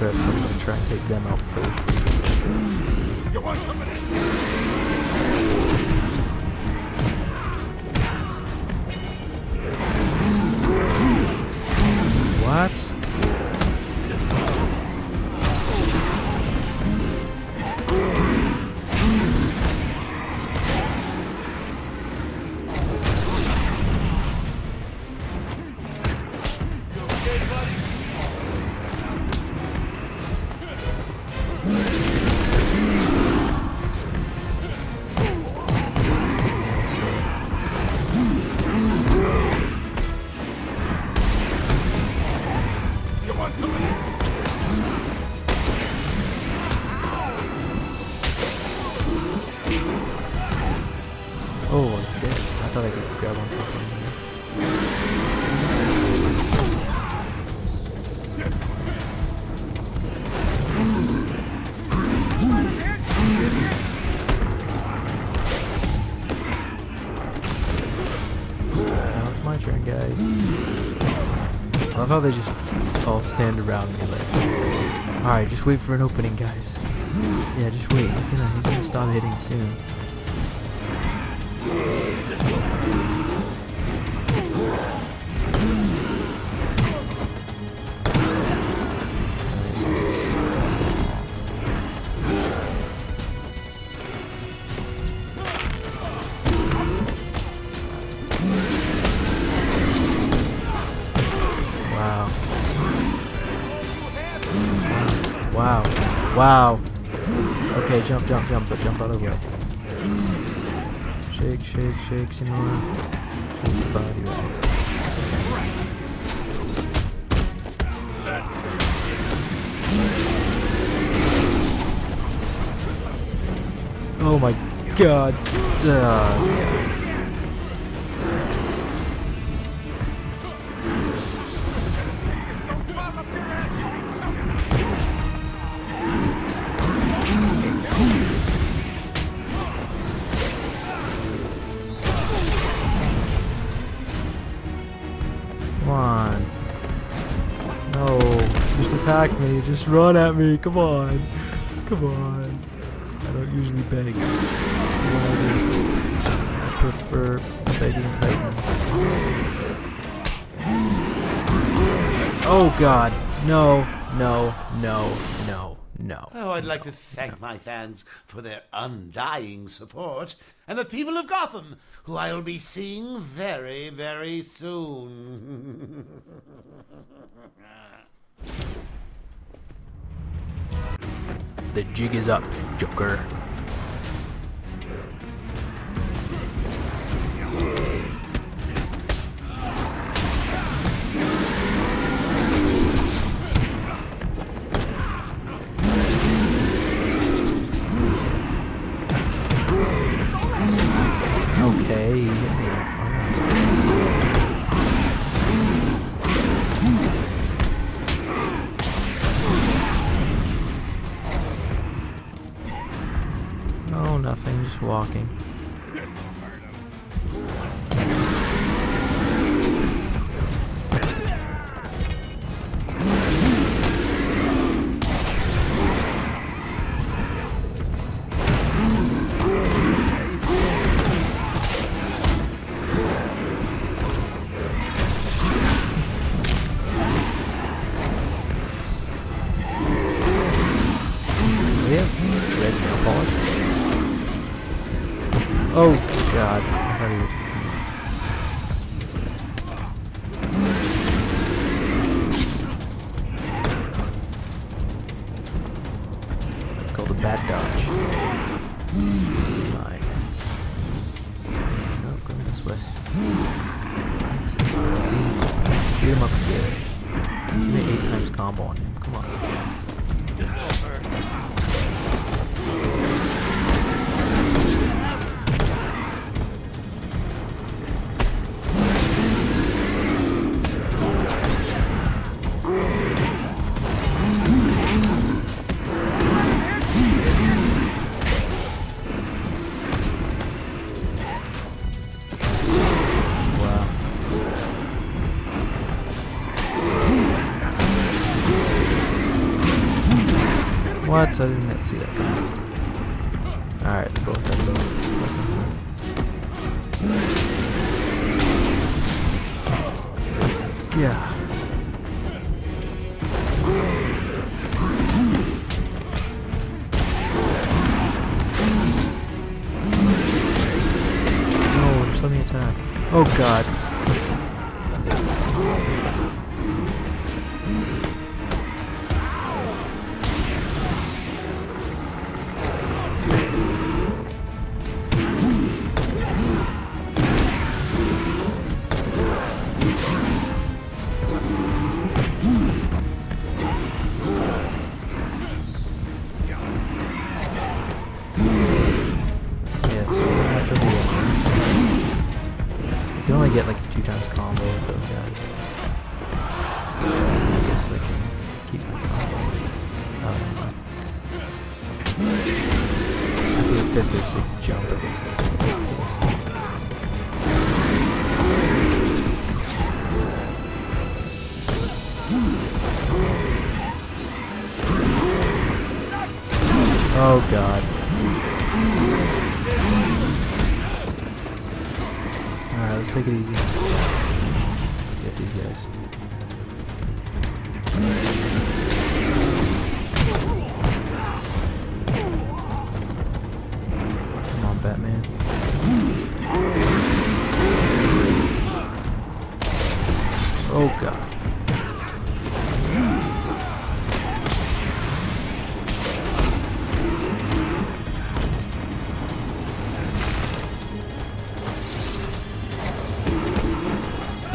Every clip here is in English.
threat, so I'm gonna try and take them out first. You want some of this? What? Love how they just all stand around me like, alright, just wait for an opening, guys. Yeah, just wait. He's gonna, he's gonna stop hitting soon. Wow. Okay, jump, jump, jump, but jump out of the way. Shake, shake, shake, Senora. Shake the body right. Oh my god. Duh. Just run at me. Come on. Come on. I don't usually beg. I. I prefer begging titans. Oh god. No. No. No. No. No. Oh, I'd like to thank my fans for their undying support, and the people of Gotham, who I'll be seeing very, very soon. The jig is up, Joker. Nothing, just walking. Him up good. Give me eight times combo on him. Come on. What? I didn't see that coming. Alright, both. That's not good. Yeah. No, just let me attack. Oh god. Fifth or sixth jump. Oh god. Alright, let's take it easy. Let's get these guys. Oh god.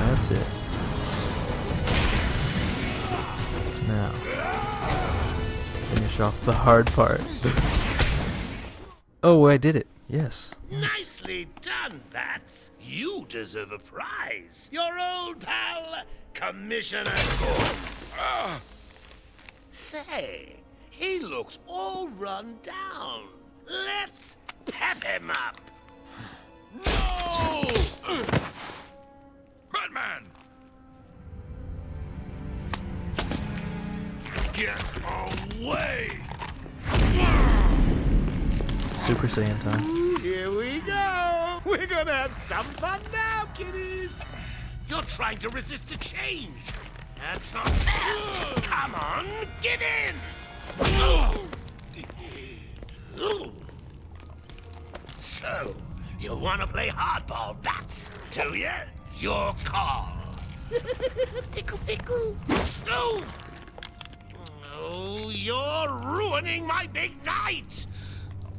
That's it. Now, to finish off the hard part. oh, I did it. Yes. Nicely done, Bats. You deserve a prize. Your old pal, Commissioner Gordon. Ah. Say, he looks all run down. Let's pep him up. No! Batman! Get away! Super Saiyan time. Here we go. We're gonna have some fun now, kiddies. You're trying to resist the change. That's not fair. Come on, give in. So, you want to play hardball, bats, do you? Your call. pickle, pickle. No. Oh, you're ruining my big night.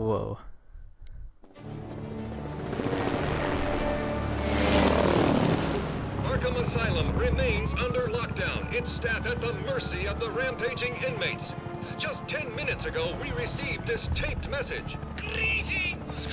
Whoa. Arkham Asylum remains under lockdown, its staff at the mercy of the rampaging inmates. Just 10 minutes ago, we received this taped message. Greetings,